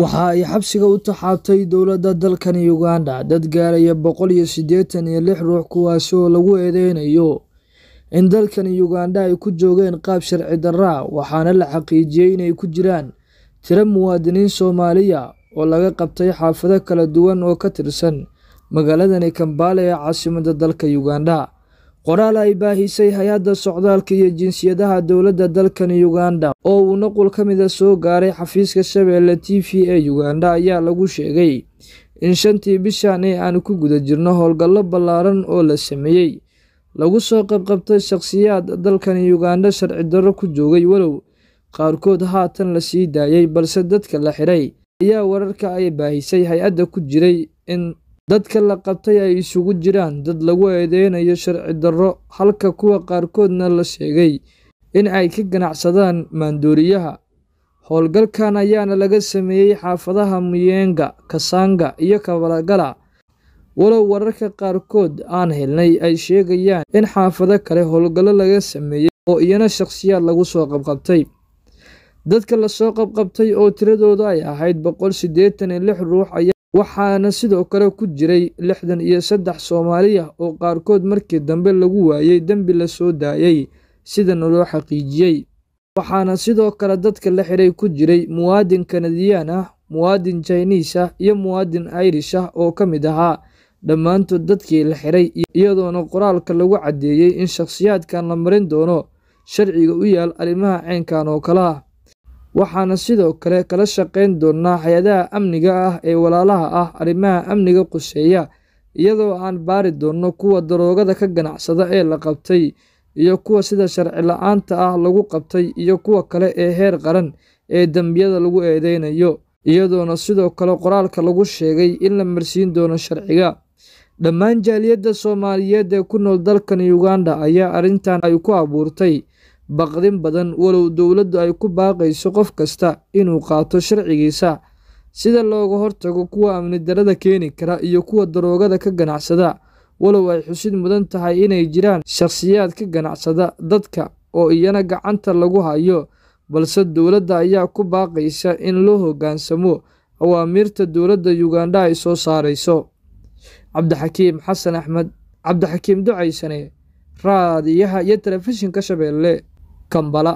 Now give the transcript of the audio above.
waxa ay xabsiga u taxaabtay dowladda dalkani uganda dad gaaraya boqol iyo siddeetan iyo lix ruux kuwaasi oo lagu eedeynayo in dalkani uganda ay ku joogeen qaab sharci darra waxaana la xaqiijiyey inay ku jiraan tiro muwaadiniin soomaaliya oo laga qabtay xaafado kala duwan oo ka tirsan magaaladani kambaale ee caasimadda dalka uganda qoraal ay baahisay hay'adda socdaalka iyo jinsiyadaha dowladda dalkani uganda oo uu nuqul ka mida soo gaaray xafiiska shabeelle t v ee uganda ayaa lagu sheegay in shantii bishan ee aan ku guda jirno howlgallo ballaaran oo la sameeyey. Lagu soo qabqabtay shakhsiyaad dalkani uganda sharci darro ku joogay walow qaarkood haatan la sii daayey balse dadka la xiray ayaa wararka ay baahisay hay'adda ku jiray in dadka la qabtay ay isugu jiraan. Dad lagu eedeynayo sharci darro halka kuwa qaarkoodna la sheegay in ay ka ganacsadaan maandooriyaha. Howlgalkan ayaana laga sameeyey xaafadaha muyenga kasanga iyo kabalagala. Walow wararka qaarkood aan helnay ay sheegayaan in xaafado kale howlgallo laga sameeyey oo iyana shakhsiyaad lagu soo qabqabtay. Dadka la soo qabqabtay oo tiradooda ay ahayd boqol siddeetan iyo lix ruux ayaa waxaana sidoo kale ku jiray lixdan iyo saddex soomaaliya oo qaarkood markii dambe lagu waayey dembi la soo daayey sidana loo xaqiijiyey waxaana sidoo kale dadka la xiray ku jiray muwaadin kanadiyaan ah muwaadin jiniis ah iyo muwaadin irish ah oo ka mid ahaa dhammaantood dadkii la xiray iyadoona qoraalka lagu caddeeyey in shakhsiyaadkan la marin doono sharciga u yaal arrimaha ceynkan oo kale ah waxaana sidoo kale kala shaqayn doonaa hay'adaha amniga ah ee walaalaha ah arrimaha amniga quseeya iyadoo aan baari doonno kuwa daroogada ka ganacsada ee la qabtay iyo kuwa sida sharci la'aanta ah lagu qabtay iyo kuwa kale ee heer qaran ee dembiyada lagu eedeynayo iyadoona sidoo kale qoraalka lagu sheegay in la marsiin doono sharciga. Dhammaan jaaliyadda soomaaliyeed ee ku nool dalkan uganda ayaa arrintan ay ku abuurtay baqdin badan walow dowladdu ay ku baaqayso qof kasta inuu qaato sharcigiisa. Sida looga hortago kuwa amni darada keeni kara iyo kuwa daroogada ka ganacsada walow ay xusid mudan tahay inay jiraan shakhsiyaad ka ganacsada dadka oo iyana gacanta lagu hayo balse dowladda ayaa ku baaqaysa in loo hoggaansamo awaamiirta dowladda uganda ay soo saarayso. Cabdixakiim xasan axmed cabdixakiim ducaysane raadiyaha iyo telefishinka shabeelle kambala